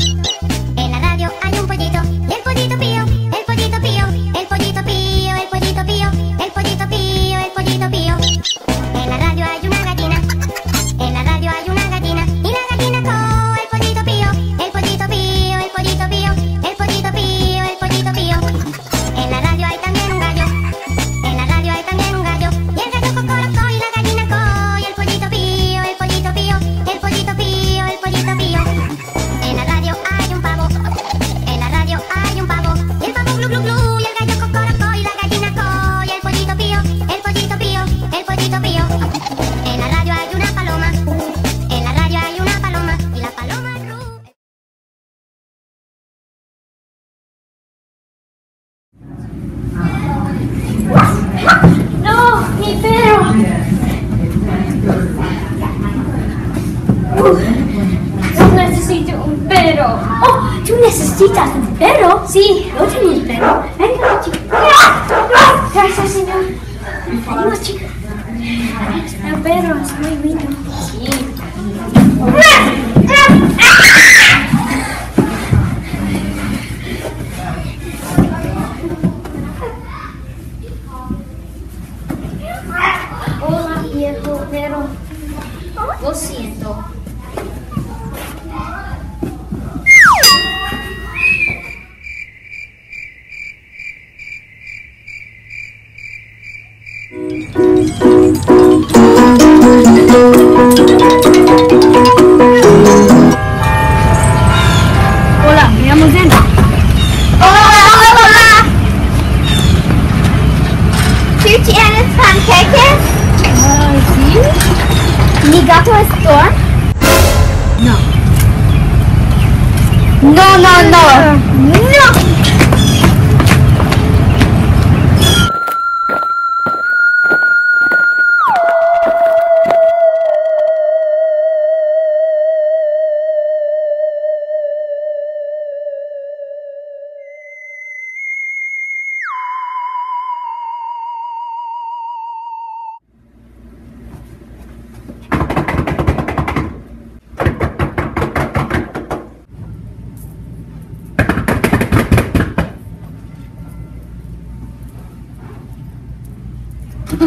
Thank you. ¿Necesitas un perro? Sí, yo tengo un perro. Venga, chica. Gracias, señor. Venimos. El perro es muy lindo. Sí. store.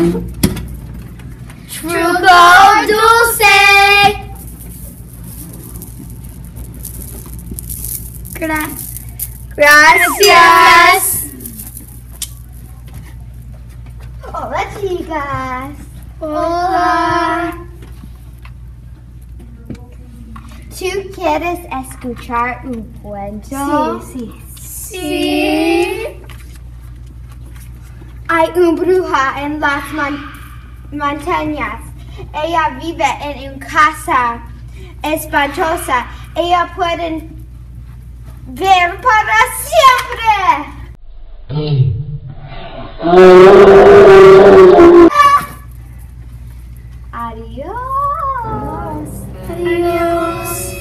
True gold dulce. Gra gracias. Hola, chicas. Hola. ¿Tú quieres escuchar un cuento? Sí, sí. Sí. hay una bruja en las montañas. Ella vive en una casa espantosa. Ella puede ver para siempre. Adiós. Adiós. Adiós.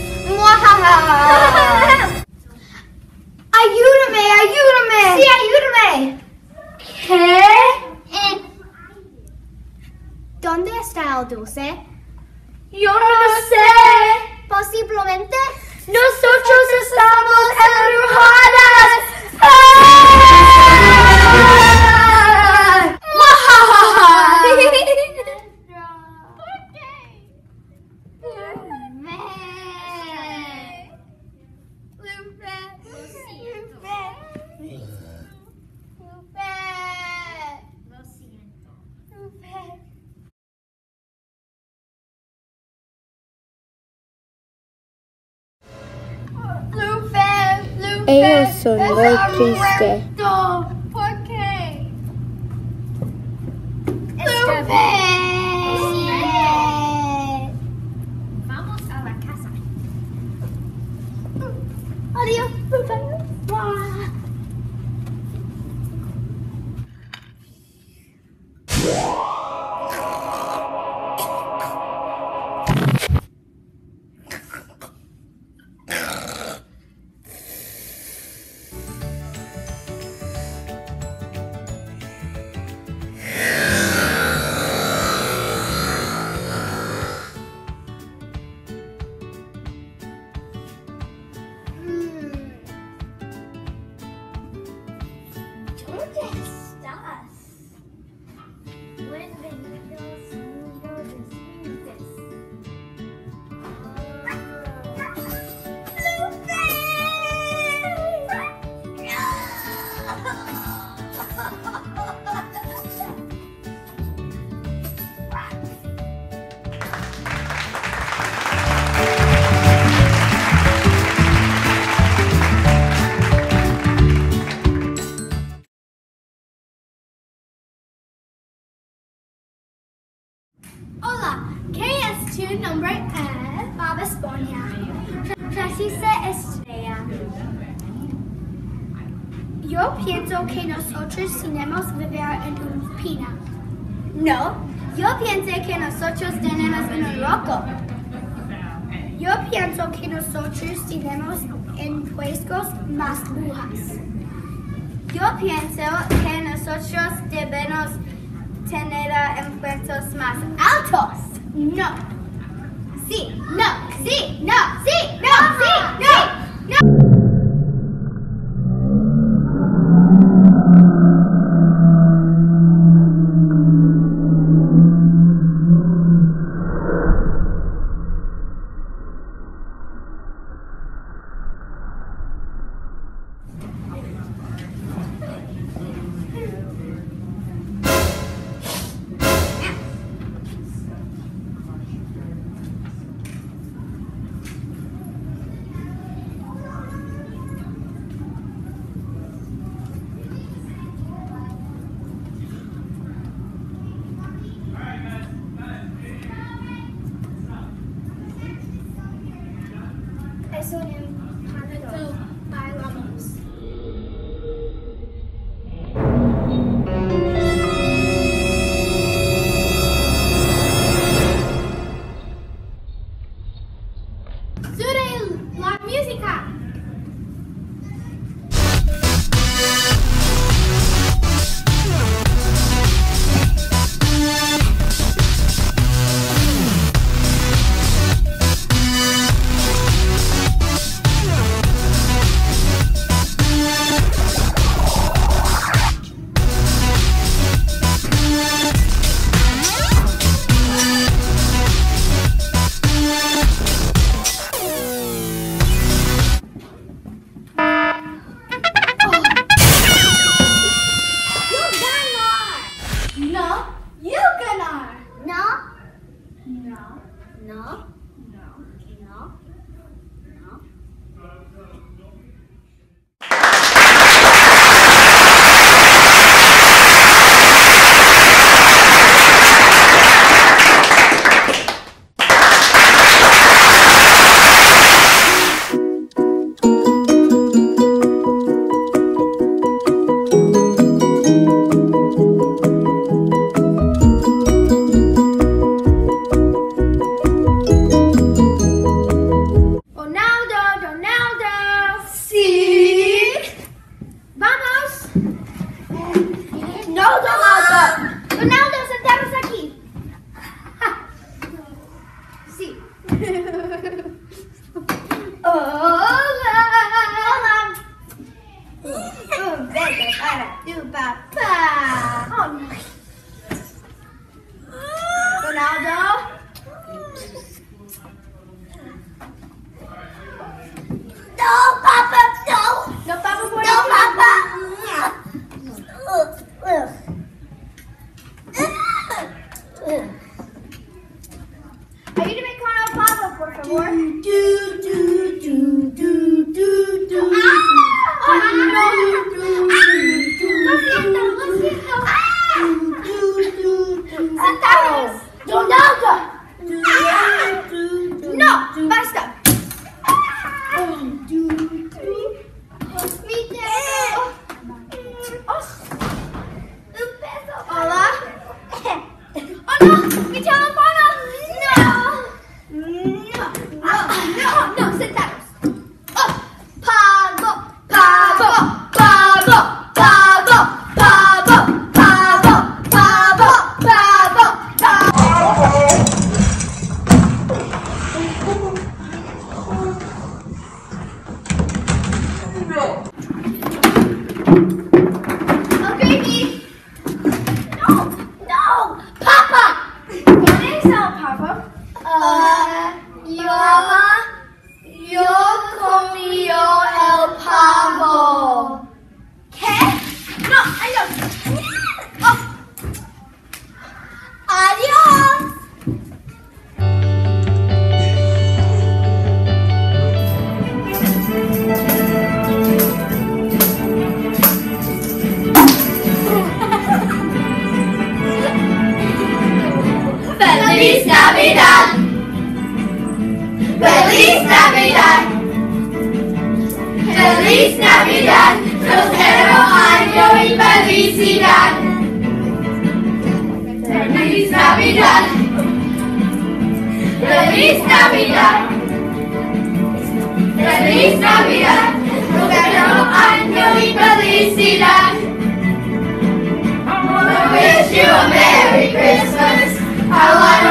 style, Dulce? Yo no sé. Posiblemente. Nosotros estamos enojadas. Eu sou muito triste. Por quê? Escreve. Yo pienso que nosotros tenemos que vivir en un pina. No, yo pienso que nosotros tenemos en un loco. Yo pienso que nosotros tenemos en puestos más brujas. Yo pienso que nosotros debemos tener encuentros más altos. No. Sí, no, sí, no, sí, no, sí, no, sí, no. no. Bye, Sonia. 没。Felicidad. Feliz Navidad. Feliz Navidad. Feliz Navidad. I wanna wish you a Merry Christmas. I wanna